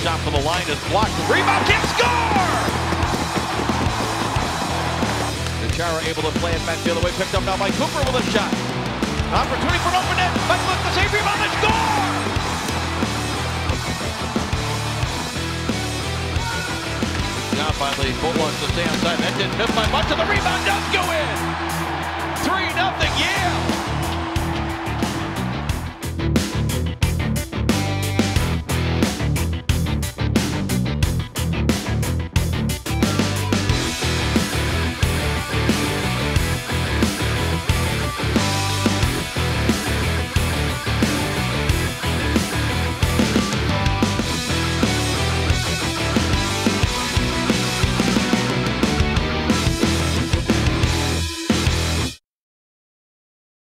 Shot from the line is blocked. Rebound, can score! Chara able to play it back the other way. Picked up now by Cooper with a shot. Opportunity for an open net. Michael with the save rebound and score! Now finally, Bull to stay outside. That didn't miss by much, and the rebound does go in.